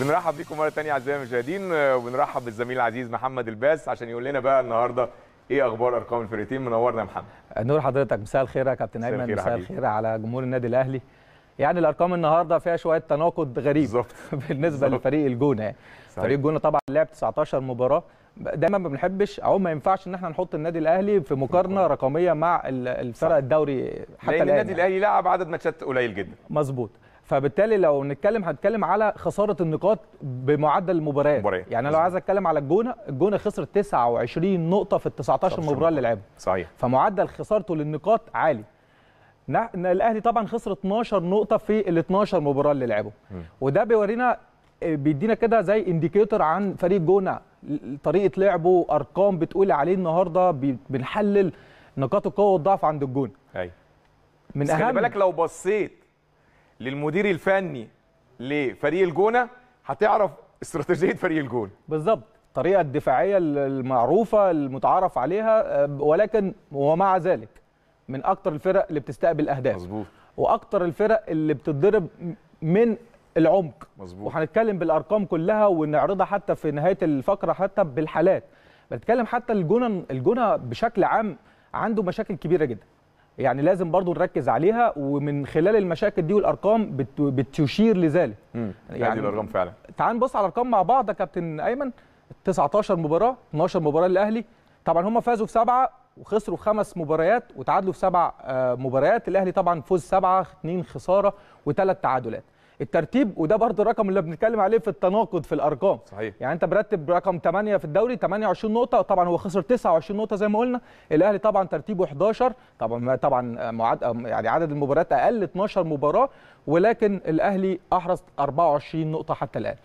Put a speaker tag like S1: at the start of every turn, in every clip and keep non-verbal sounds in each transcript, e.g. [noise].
S1: بنرحب بيكم مرة ثانية أعزائي المشاهدين آه، وبنرحب بالزميل العزيز محمد الباس عشان يقول لنا بقى النهارده إيه أخبار أرقام الفرقتين منورنا يا محمد.
S2: نور حضرتك. مساء الخير يا كابتن ايمن مساء. الخير على جمهور النادي الأهلي. يعني الأرقام النهارده فيها شوية تناقض غريب
S1: بالظبط. [laughs]
S2: بالنسبة
S1: بالظبط.
S2: لفريق الجونة يعني.
S1: صحيح.
S2: فريق الجونة طبعا لعب 19 مباراة. دايما ما بنحبش أو ما ينفعش إن إحنا نحط النادي الأهلي في مقارنة رقمية مع ال- الفرق الدوري حتى
S1: لأن
S2: الآن
S1: النادي
S2: يعني.
S1: الأهلي لعب عدد ماتشات قليل جدا.
S2: مظبوط. فبالتالي لو نتكلم هنتكلم على خسارة النقاط بمعدل المباريات
S1: مباريات.
S2: يعني لو. عايز أتكلم على الجونة الجونة خسر 29 نقطة في ال 19
S1: 19
S2: مباراة اللي لعبها
S1: صحيح.
S2: فمعدل خسارته للنقاط عالي. الأهلي طبعا خسر 12 نقطة في ال 12 مباراة اللي لعبوا وده بيورينا بيدينا كده زي انديكيتور عن فريق جونة. طريقة لعبه أرقام بتقول عليه النهارده بنحلل نقاط القوة والضعف عند الجونه
S1: أيوه
S2: من
S1: بس خلي
S2: أهم
S1: بالك لو بصيت للمدير الفني لفريق الجونة هتعرف استراتيجية فريق الجونه
S2: بالظبط. الطريقة الدفاعية المعروفة المتعارف عليها آه، ولكن ومع ذلك من أكتر الفرق اللي بتستقبل أهداف.
S1: مظبوط.
S2: وأكتر الفرق اللي بتتضرب من العمق.
S1: مظبوط.
S2: وهنتكلم بالأرقام كلها ونعرضها حتى في نهاية الفقرة حتى بالحالات. بنتكلم حتى الجونة الجونة بشكل عام عنده مشاكل كبيرة جدا. يعني لازم برضو نركز عليها ومن خلال المشاكل دي والأرقام بت- بتشير لذلك.
S1: امم
S2: يعني-
S1: يعني الأرقام فعلا.
S2: تعال نبص على الأرقام مع بعض يا كابتن أيمن. 19 مباراة 12 مباراة للأهلي. طبعا هم فازوا في سبعة وخسروا في خمس مباريات وتعادلوا في سبع آه، مباريات. الأهلي طبعا فوز سبعة اثنين خسارة وثلاث تعادلات. الترتيب وده برضه الرقم اللي بنتكلم عليه في التناقض في الأرقام.
S1: صحيح.
S2: يعني أنت مرتب رقم 8 في الدوري 28 نقطة طبعا هو خسر 29 نقطة زي ما قلنا. الأهلي طبعا ترتيبه 11 طبعا طبعا معد يعني عدد المباريات أقل 12 مباراة ولكن الأهلي أحرز 24 نقطة حتى الآن.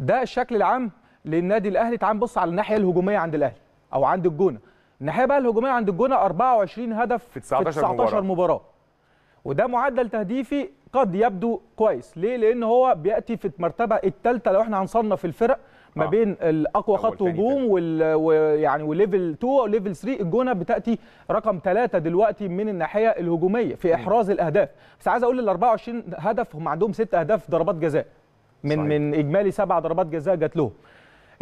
S2: ده الشكل العام للنادي الأهلي. تعال نبص على الناحية الهجومية عند الأهلي أو عند الجونة. الناحية بقى الهجومية عند الجونة 24 هدف
S1: في 19
S2: 19
S1: مباراة.
S2: وده معدل تهديفي قد يبدو كويس. ليه؟ لأن هو بيأتي في المرتبة الثالثه لو إحنا هنصنف الفرق ما
S1: آه.
S2: بين
S1: الأقوى
S2: خط هجوم ويعني و level 2 و level 3 الجونة بتأتي رقم ثلاثة دلوقتي من الناحية الهجومية في إحراز الأهداف. بس عايز أقول ال 24 هدف هم عندهم ست أهداف ضربات جزاء. من
S1: صحيح.
S2: من إجمالي سبع ضربات جزاء جات لهم.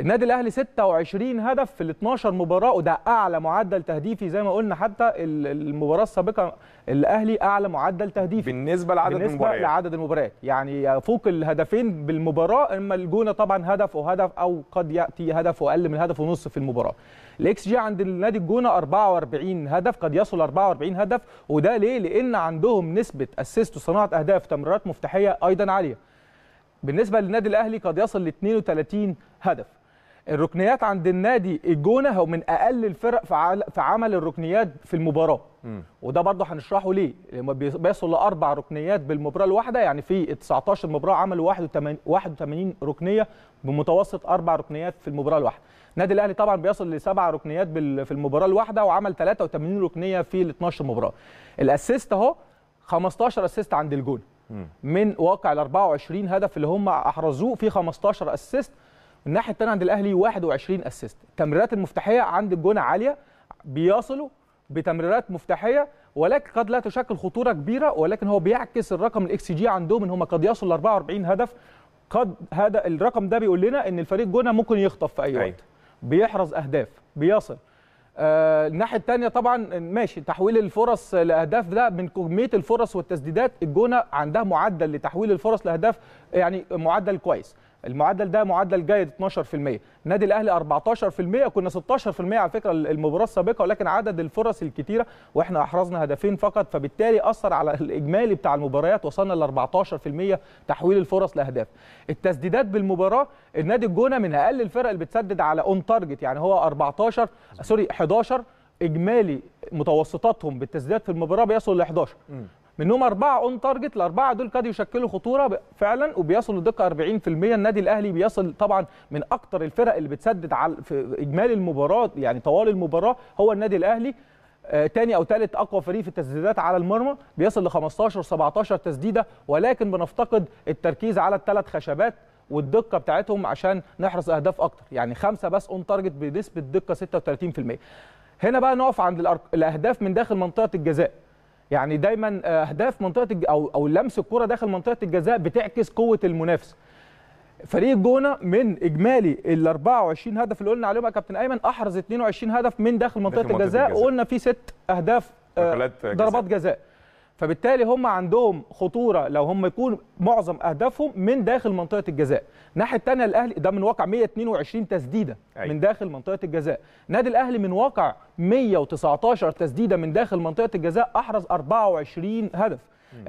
S2: النادي الأهلي 26 هدف في ال 12 مباراة وده أعلى معدل تهديفي زي ما قلنا حتى ال- المباراة السابقة الأهلي أعلى معدل تهديفي
S1: بالنسبة لعدد
S2: بالنسبة
S1: المباريات.
S2: لعدد المباريات. يعني يفوق الهدفين بالمباراة إما الجونة طبعا هدف وهدف أو قد يأتي هدف وأقل من هدف ونص في المباراة. الإكس جي عند النادي الجونة 44 هدف قد يصل 44 هدف وده ليه؟ لأن عندهم نسبة assist وصناعة أهداف تمريرات مفتاحية أيضا عالية. بالنسبة للنادي الأهلي قد يصل ل 32 هدف. الركنيات عند النادي الجونة هو من أقل الفرق في عمل الركنيات في
S1: المباراة.
S2: وده برضه هنشرحه ليه. لما بي- بيصل لأربع ركنيات بالمباراة الواحدة يعني في 19 مباراة عملوا 81 81 ركنية بمتوسط أربع ركنيات في المباراة الواحدة. النادي الأهلي طبعا بيصل لسبع ركنيات في المباراة الواحدة وعمل 83 ركنية في ال 12 مباراة. ال assist أهو 15 assist عند الجون. من واقع ال 24 هدف اللي هم أحرزوه في 15 assist الناحية الثانية عند الأهلي 21 assist التمريرات المفتاحية عند الجونه عالية بيصلوا بتمريرات مفتاحية ولكن قد لا تشكل خطورة كبيرة ولكن هو بيعكس الرقم الاكس جي عندهم إن هم قد يصلوا ل 44 هدف. قد هذا الرقم ده بيقول لنا إن الفريق جونة ممكن يخطف في أي
S1: أيوة.
S2: وقت. بيحرز أهداف بيصل. آه الناحية الثانية طبعا ماشي تحويل الفرص لأهداف ده من كمية الفرص والتسديدات الجونة عندها معدل لتحويل الفرص لأهداف يعني معدل كويس. المعدل ده معدل جيد 12% النادي الأهلي 14% كنا 16% على فكرة المباراة السابقة ولكن عدد الفرص الكتيرة وإحنا أحرزنا هدفين فقط فبالتالي أثر على الإجمالي بتاع المباريات وصلنا ل 14% تحويل الفرص لأهداف. التسديدات بالمباراة النادي الجونة من أقل الفرق اللي بتسدد على on target يعني هو 14 sorry 11 إجمالي متوسطاتهم بالتسديدات في المباراة بيصل ل 11
S1: مم.
S2: منهم أربعة on target الأربعة دول قد يشكلوا خطورة ب- فعلا وبيصلوا لدقة 40% النادي الأهلي بيصل طبعا من أكتر الفرق اللي بتسدد على في إجمالي المباراة يعني طوال المباراة هو النادي الأهلي. آه، تاني أو ثالث أقوى فريق في التسديدات على المرمى. بيصل ل 15 17 تسديدة. ولكن بنفتقد التركيز على الثلاث خشبات والدقة بتاعتهم عشان نحرز أهداف أكتر. يعني خمسة بس on target بنسبة دقة 36% هنا بقى نقف عند الأهداف من داخل منطقة الجزاء. يعني دايما أهداف منطقة الج... أو أو لمس الكرة داخل منطقة الجزاء بتعكس قوة المنافس فريق الجونه من إجمالي ال 24 هدف اللي قلنا عليهم يا كابتن أيمن أحرز 22 هدف من داخل منطقه
S1: داخل منطقة
S2: الجزاء. وقلنا في ست أهداف آه،. ضربات جزاء فبالتالي هم عندهم خطورة لو هم يكون معظم أهدافهم من داخل منطقة الجزاء. الناحية الثانية الاهلي ده من واقع 122 تسديدة
S1: أيوة.
S2: من داخل منطقة الجزاء. النادي الأهلي من واقع 119 تسديدة من داخل منطقة الجزاء أحرز 24 هدف.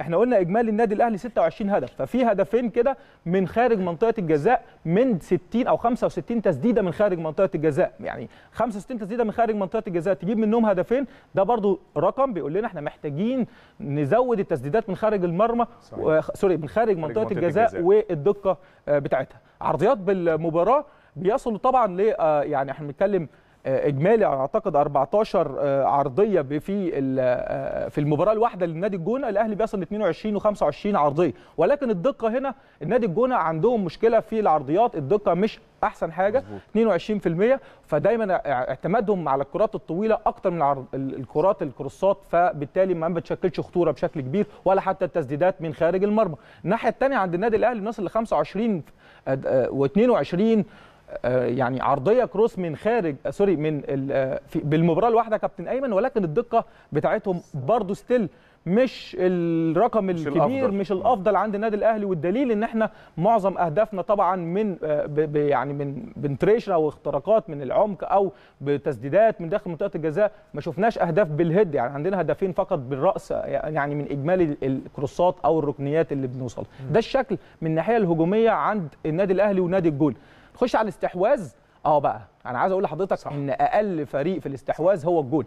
S2: إحنا قلنا اجمالي النادي الاهلي 26 هدف ففي هدفين كده من خارج منطقة الجزاء من 60 أو 65 تسديدة من خارج منطقة الجزاء يعني 65 تسديدة من خارج منطقة الجزاء تجيب منهم هدفين ده برضو رقم بيقول لنا إحنا محتاجين نزود التسديدات من خارج المرمى. و... سوري من خارج منطقة
S1: منطقة
S2: الجزاء
S1: الجزاء.
S2: والدقة آه، بتاعتها عرضيات بالمباراة بيصلوا طبعا ل آه، يعني إحنا بنتكلم إجمالي. أعتقد 14 آه، عرضية في آه، في المباراة الواحدة للنادي الجونة. الأهلي بيصل ل 22 و25 عرضية. ولكن الدقة هنا النادي الجونة عندهم مشكلة في العرضيات. الدقة مش أحسن حاجة 22% فدايما اعتمادهم على الكرات الطويلة أكتر من العرض الكرات الكروسات. فبالتالي ما بتشكلش خطورة بشكل كبير ولا حتى التسديدات من خارج المرمى. الناحية الثانية عند النادي الأهلي بنصل ل 25 و22 يعني عرضية cross من خارج آه، sorry من آه، بالمباراة الواحدة كابتن أيمن ولكن الدقة بتاعتهم برضو still مش الرقم الكبير
S1: الأفضل.
S2: مش الأفضل عند النادي الأهلي والدليل إن إحنا معظم أهدافنا طبعا من آه، يعني من penetration أو اختراقات من العمق أو بتسديدات من داخل منطقة الجزاء ما شفناش أهداف بال head. يعني عندنا هدفين فقط بالرأس آه، يعني من إجمالي ال crossات أو الركنيات اللي بنوصل. ده الشكل من الناحية الهجومية عند النادي الأهلي ونادي الجونة نخش على الاستحواذ؟ آه بقى. أنا عايز أقول لحضرتك صح. إن أقل فريق في الاستحواذ هو الجونة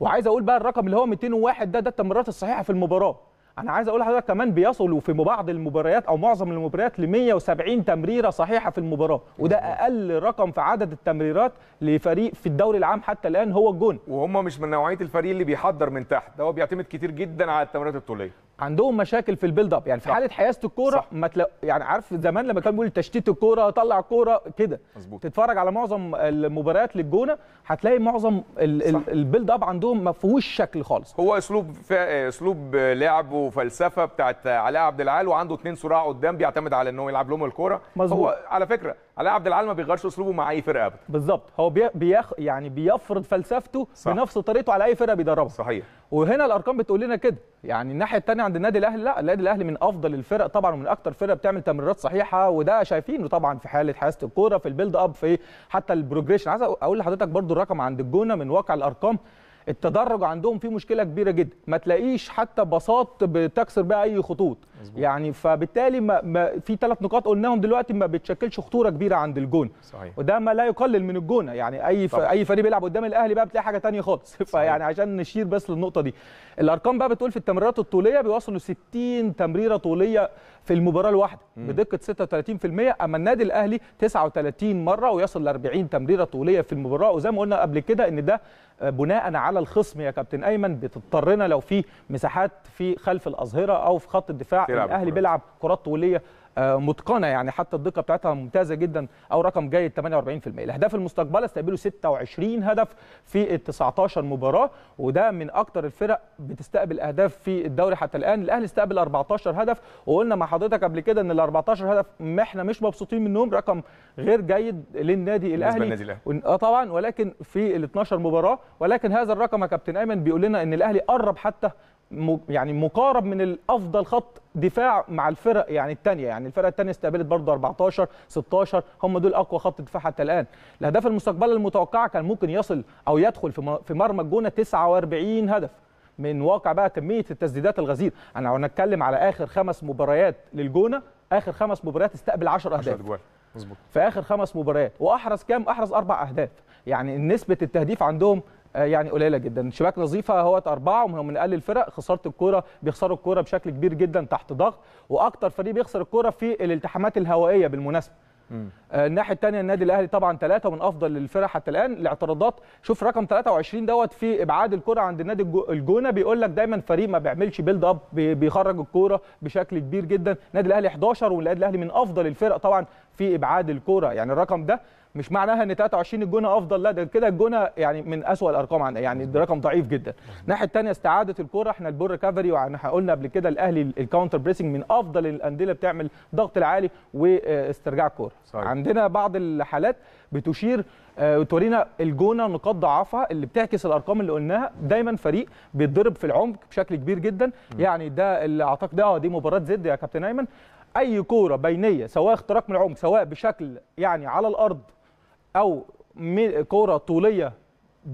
S2: وعايز أقول بقى الرقم اللي هو 201 ده ده التمريرات الصحيحة في المباراة. أنا عايز أقول لحضرتك كمان بيصلوا في بعض المباريات أو معظم المباريات ل 170 تمريرة صحيحة في المباراة. وده أقل رقم في عدد التمريرات لفريق في الدوري العام حتى الآن هو الجون.
S1: وهم مش من نوعية الفريق اللي بيحضر من تحت. ده هو بيعتمد كتير جدا على التمريرات الطولية.
S2: عندهم مشاكل في ال build up يعني في
S1: صح.
S2: حالة حيازه
S1: الكورة.
S2: ما تلا... يعني عارف زمان لما كان بيقول تشتيت الكورة طلع الكوره كده تتفرج على معظم المباريات للجونة هتلاقي معظم ال... ال build up عندهم ما فيهوش شكل خالص
S1: هو أسلوب فا... أسلوب لعب وفلسفة بتاعت علاء عبد العال وعنده اثنين صراع قدام بيعتمد على إنه يلعب لهم
S2: الكورة.
S1: هو على فكرة علاء عبد العال ما بيغيرش اسلوبه مع اي فرقة ابدا.
S2: بالظبط. هو بي... بيخ... يعني بيفرض فلسفته
S1: صح.
S2: بنفس طريقته على اي فرقة بيدربها.
S1: صحيح.
S2: وهنا الأرقام بتقول لنا كده. يعني الناحية الثانية عند النادي الأهلي لا النادي الأهلي من أفضل الفرق طبعا ومن أكتر فرق بتعمل تمريرات صحيحة وده شايفينه طبعا في حالة حيازه الكورة في ال build up في حتى ال progression عايز أقول لحضرتك برضو الرقم عند الجونة من واقع الأرقام. التدرج عندهم فيه مشكلة كبيرة جدا. ما تلاقيش حتى باصات بتكسر بقى أي خطوط.
S1: مظبوط.
S2: يعني فبالتالي ما ما في ثلاث نقاط قلناهم دلوقتي ما بتشكلش خطورة كبيرة عند الجون.
S1: صحيح.
S2: وده ما لا يقلل من الجونه يعني أي ف... أي فريق بيلعب قدام الأهلي بقى بتلاقي حاجة تانية خالص. [laughs] فيعني عشان نشير بس للنقطة دي. الأرقام بقى بتقول في التمريرات الطولية بيوصلوا 60 تمريرة طولية في المباراة الواحدة. بدقة 36% أما النادي الأهلي 39 مرة ويصل ل 40 تمريرة طولية في المباراة. وزي ما قلنا قبل كده إن ده بناء على الخصم يا كابتن أيمن بتضطرنا لو في مساحات في خلف الأظهرة أو في خط الدفاع
S1: الأهلي.
S2: بيلعب كرات طولية متقنة يعني حتى الدقة بتاعتها ممتازة جدا أو رقم جيد 48% الأهداف المستقبلة استقبلوا 26 هدف في ال 19 مباراة وده من أكتر الفرق بتستقبل أهداف في الدوري حتى الآن. الأهلي استقبل 14 هدف وقلنا مع حضرتك قبل كده إن ال 14 هدف ما إحنا مش مبسوطين منهم رقم غير جيد للنادي
S1: الأهلي.
S2: آه طبعا ولكن في ال 12 مباراة ولكن هذا الرقم يا كابتن ايمن بيقول لنا إن الأهلي قرب حتى يعني مقارب من الأفضل خط دفاع مع الفرق يعني الثانية يعني الفرقه الثانية استقبلت برضه 14 16 هم دول أقوى خط دفاع حتى الآن. الاهداف المستقبله المتوقعه كان ممكن يصل أو يدخل في مرمى الجونة 49 هدف من واقع بقى كمية التسديدات الغزيره أنا لو نتكلم على آخر خمس مباريات للجونة آخر خمس مباريات استقبل 10
S1: 10
S2: أهداف.
S1: أجوال. مظبوط.
S2: في آخر خمس مباريات وأحرز كام؟ أحرز أربع أهداف. يعني نسبة التهديف عندهم يعني قليلة جدا. شباك نظيفة أهوت أربعة وهم من أقل الفرق خسارة الكورة بيخسروا الكورة بشكل كبير جدا تحت ضغط. وأكتر فريق بيخسر الكورة في الالتحامات الهوائية بالمناسبة. آه، الناحية الثانية النادي الأهلي طبعا ثلاثة من أفضل الفرق حتى الآن الاعتراضات. شوف رقم 23 دوت في إبعاد الكرة عند النادي الجو- الجونة. بيقول لك دايما فريق ما بيعملش build up بي- بيخرج الكورة بشكل كبير جدا. النادي الأهلي 11 والنادي الأهلي من أفضل الفرق طبعا في إبعاد الكورة. يعني الرقم ده مش معناها إن 23 الجونة أفضل لا ده كده الجونة يعني من أسوأ الأرقام عندنا يعني ده رقم ضعيف جدا. الناحية الثانية استعادة الكره إحنا ال ball recovery وإحنا قلنا قبل كده الأهلي ال counter pressing من أفضل الأندية اللي بتعمل ضغط العالي واسترجاع الكره. عندنا بعض الحالات بتشير آه، وتورينا الجونة نقاط ضعفها اللي بتعكس الأرقام اللي قلناها. دايما فريق بيتضرب في العمق بشكل كبير جدا. يعني ده اللي أعتقد آه دي مباراة زد يا كابتن أيمن. أي كورة بينية سواء اختراق من العمق سواء بشكل يعني على الأرض أو كورة طولية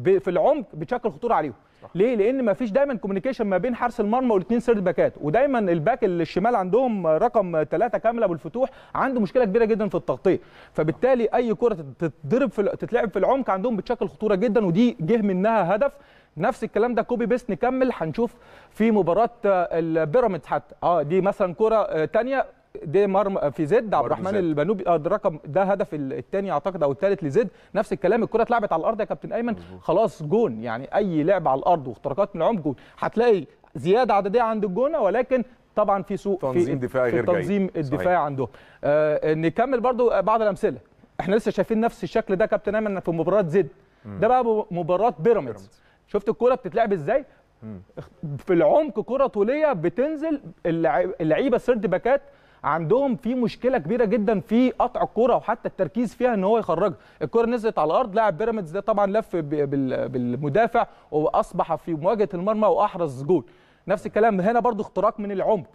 S2: في العمق بتشكل خطورة عليهم. ليه؟ لأن ما فيش دايما communication ما بين حارس المرمى والاثنين سنتر باكات ودايما ال back الشمال عندهم رقم ثلاثة كامل أبو الفتوح عنده مشكلة كبيرة جدا في التغطية. فبالتالي أي كره تتضرب في تتلعب في العمق عندهم بتشكل خطورة جدا ودي جه منها هدف. نفس الكلام ده copy paste نكمل هنشوف في مباراة آه، البيراميدز حتى. آه دي مثلا كره ثانية دي مرمى في زد عبد الرحمن. البنوبي. آه ده رقم ده هدف الثاني أعتقد أو الثالث لزد. نفس الكلام الكرة اتلعبت على الأرض يا كابتن أيمن. خلاص جون. يعني أي لعب على الأرض واختراقات من العمق جون. هتلاقي زيادة عددية عند الجونه ولكن طبعا في سوء في
S1: تنظيم دفاعي
S2: في
S1: غير جيد.
S2: التنظيم
S1: صحيح.
S2: الدفاعي عندهم. آه نكمل برضو بعض الأمثلة. إحنا لسه شايفين نفس الشكل ده كابتن أيمن في مباراة زد. ده بقى مباراة بيراميدز. شفت الكوره بتتلعب إزاي؟ في العمق كرة طولية بتنزل اللعي- اللعيبة السيرد باكات عندهم في مشكلة كبيرة جدا في قطع الكره وحتى التركيز فيها إن هو يخرجها. الكره نزلت على الأرض لاعب بيراميدز ده طبعا لف بالمدافع وأصبح في مواجهة المرمى وأحرز جول. نفس الكلام هنا برضو اختراق من العمق.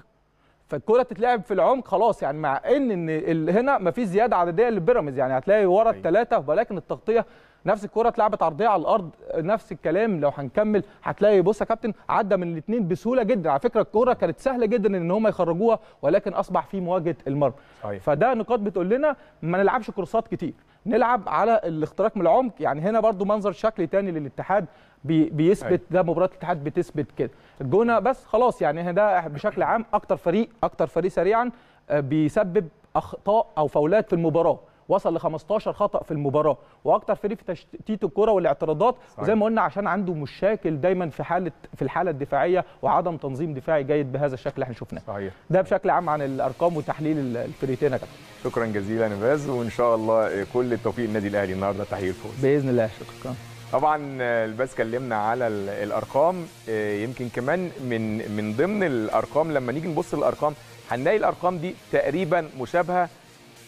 S2: فالكره تتلعب في العمق خلاص يعني مع إن إن هنا ما فيش زيادة عددية للبيراميدز يعني هتلاقي ورا
S1: أيوة.
S2: الثلاثه ولكن التغطية نفس الكرة اتلعبت عرضية على الأرض نفس الكلام لو هنكمل هتلاقي بص يا كابتن عدى من الاثنين بسهولة جدا. على فكرة الكرة كانت سهلة جدا إن هم يخرجوها ولكن أصبح في مواجهة المرمى. فده نقاط بتقول لنا ما نلعبش كورسات كتير. نلعب على الاختراق من العمق. يعني هنا برضو منظر شكل تاني للاتحاد بي بيثبت
S1: أيوة.
S2: ده مباراة الاتحاد بتثبت كده. الجونة بس خلاص يعني هنا ده بشكل عام أكتر فريق أكتر فريق سريعا آه، بيسبب أخطاء أو فاولات في المباراة. وصل ل 15 خطأ في المباراة. وأكتر فريق في تشتيت الكره والاعتراضات. وزي ما قلنا عشان عنده مشاكل دايما في حاله في الحالة الدفاعية وعدم تنظيم دفاعي جيد بهذا الشكل اللي إحنا شفناه.
S1: صحيح.
S2: ده بشكل عام عن الأرقام وتحليل ال- الفريقين يا كابتن.
S1: شكرا جزيلا نباز وإن شاء الله كل التوفيق للنادي الأهلي النهارده تحقيق الفوز.
S2: بإذن الله شكرا.
S1: طبعا الباس كلمنا على ال- الأرقام آه، يمكن كمان من من ضمن الأرقام لما نيجي نبص للأرقام هنلاقي الأرقام دي تقريبا مشابهة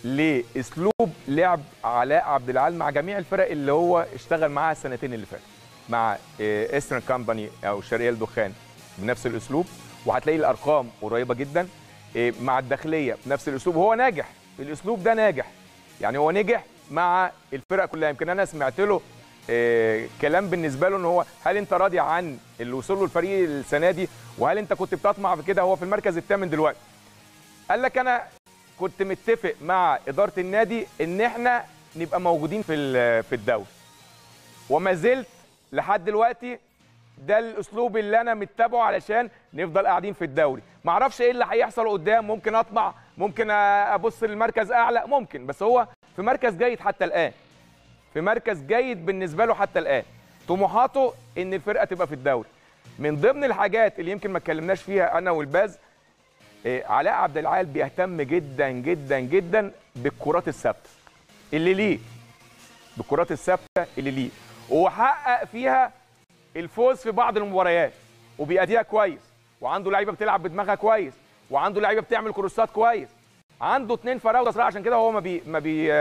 S1: لأسلوب لعب علاء عبد العال مع جميع الفرق اللي هو اشتغل معاها السنتين اللي فاتوا. مع ايسترن كامباني أو الشرقيه الدخان بنفس الأسلوب وهتلاقي الأرقام قريبة جدا. آه، مع الداخلية بنفس الأسلوب. وهو ناجح الأسلوب ده ناجح. يعني هو نجح مع الفرق كلها. يمكن أنا سمعت له آه، كلام بالنسبة له إن هو هل أنت راضي عن اللي وصل له الفريق السنة دي؟ وهل أنت كنت بتطمع في كده؟ هو في المركز الثامن دلوقتي. قال لك أنا كنت متفق مع إدارة النادي إن إحنا نبقى موجودين في في الدوري. وما زلت لحد دلوقتي ده الأسلوب اللي أنا متبعه علشان نفضل قاعدين في الدوري. ما أعرفش إيه اللي هيحصل قدام ممكن أطمع ممكن أبص للمركز أعلى ممكن بس هو في مركز جيد حتى الآن. في مركز جيد بالنسبة له حتى الآن. طموحاته إن الفرقة تبقى في الدوري. من ضمن الحاجات اللي يمكن ما اتكلمناش فيها أنا والباز علاء عبد العال بيهتم جدا جدا جدا بالكرات الثابتة. اللي ليه؟ بالكرات الثابتة اللي ليه. وحقق فيها الفوز في بعض المباريات وبيأديها كويس. وعنده لعيبة بتلعب بدماغها كويس. وعنده لعيبة بتعمل كروسات كويس. عنده اتنين فراوده صراحة عشان كده هو ما بي ما بي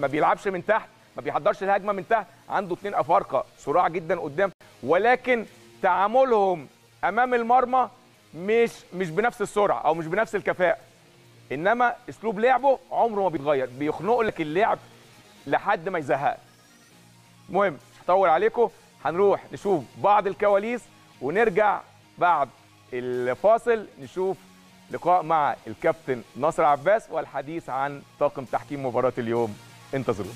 S1: ما بيلعبش من تحت ما بيحضرش الهجمة من تحت. عنده اتنين أفارقة صراع جدا قدام. ولكن تعاملهم أمام المرمى مش مش بنفس السرعة أو مش بنفس الكفاءة. إنما أسلوب لعبه عمره ما بيتغير بيخنق لك اللعب لحد ما يزهقك. المهم هطول عليكم. هنروح نشوف بعض الكواليس ونرجع بعد الفاصل نشوف لقاء مع الكابتن ناصر عباس والحديث عن طاقم تحكيم مباراة اليوم. انتظرونا